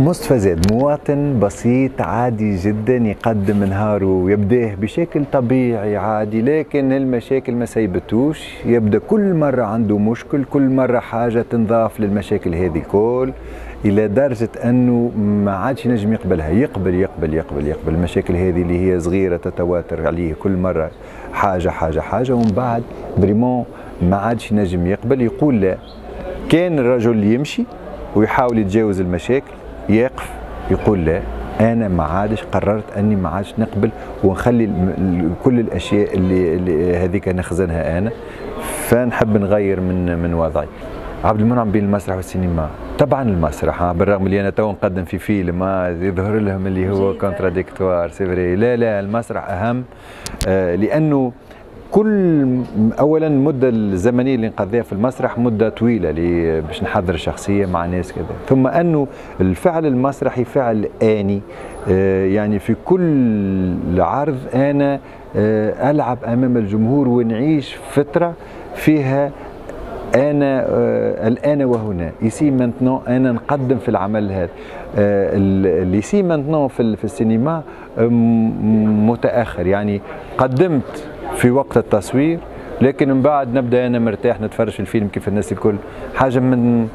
مصطفى زيد مواطن بسيط عادي جدا يقدم نهاره ويبدأه بشكل طبيعي عادي. لكن المشاكل ما سيبتوش. يبدأ كل مرة عنده مشكل كل مرة حاجة تنضاف للمشاكل هذه كل إلى درجة أنه ما عادش ينجم يقبلها. يقبل يقبل يقبل يقبل. المشاكل هذه اللي هي صغيرة تتواتر عليه كل مرة حاجة حاجة حاجة. ومن بعد بريمون ما عادش ينجم يقبل يقول لا. كان الرجل يمشي ويحاول يتجاوز المشاكل. يقف يقول لا أنا ما عادش قررت أني ما عادش نقبل ونخلي كل الأشياء اللي, اللي هذيك نخزنها أنا. فنحب نغير من من وضعي. عبد المنعم بين المسرح والسينما. طبعا المسرح بالرغم اللي أنا تو نقدم في فيلم يظهر لهم اللي هو contradictoire c'est لا لا المسرح أهم آه لأنه كل اولا المده الزمنية اللي نقضيها في المسرح مدة طويلة باش نحضر الشخصيه مع ناس كذا. ثم أنه الفعل المسرحي فعل آني آه، يعني في كل عرض أنا آه، ألعب أمام الجمهور ونعيش فتره فيها أنا آه الآن وهنا. يسي مانتنون أنا نقدم في العمل هذا. اللي يسي مانتنون في, في السينما متأخر. يعني قدمت في وقت التصوير لكن من بعد نبدأ أنا مرتاح نتفرج في الفيلم كيف الناس الكل. حاجة من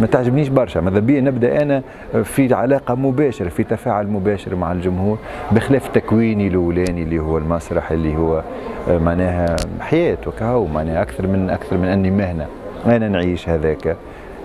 ما تعجبنيش برشا. ماذا بيا؟ نبدأ أنا في علاقة مباشرة في تفاعل مباشر مع الجمهور بخلاف تكويني الأولاني اللي هو المسرح اللي هو آه، معناها حياة وكهو معناها أكثر من أكثر من أني مهنة. أنا نعيش هذاك.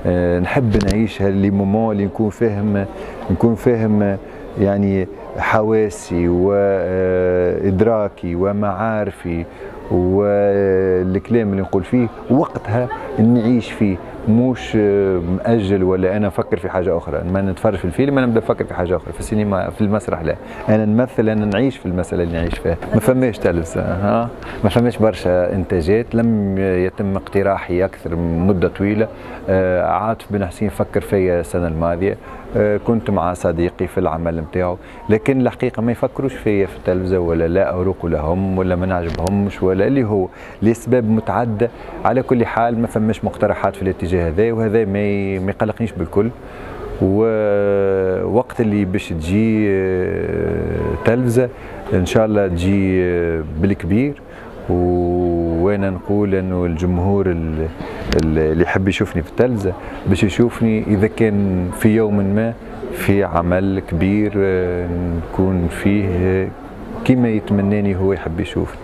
آه، نحب نعيش لي مومون اللي نكون فاهم نكون فاهم يعني حواسي وإدراكي ومعارفي والكلام اللي نقول فيه وقتها نعيش فيه مش مأجل ولا أنا أفكر في حاجة أخرى. ما نتفرج في الفيلم أنا نبدا أفكر في حاجة أخرى. في السينما في المسرح لا. أنا نمثل أنا نعيش في المساله اللي نعيش فيها ما فماش تلفزة ها؟ ما فماش برشا إنتاجات. لم يتم اقتراحي أكثر من مدة طويلة. آه، عاطف بن حسين فكر فيا السنة الماضية. آه، كنت مع صديقي في العمل نتاعو. لكن الحقيقة ما يفكروش فيا في التلفزة ولا لا اروق لهم ولا ما نعجبهمش ولا اللي هو لاسباب متعدده على كل حال ما فماش مقترحات في الاتجاه هذا وهذا ما يقلقنيش بالكل. ووقت اللي باش تجي آه، تلفزة إن شاء الله تجي آه، بالكبير. وأنا نقول إنه الجمهور اللي يحب يشوفني في التلفزة باش يشوفني إذا كان في يوم ما في عمل كبير آه، نكون فيه كما يتمناني هو يحب يشوفني.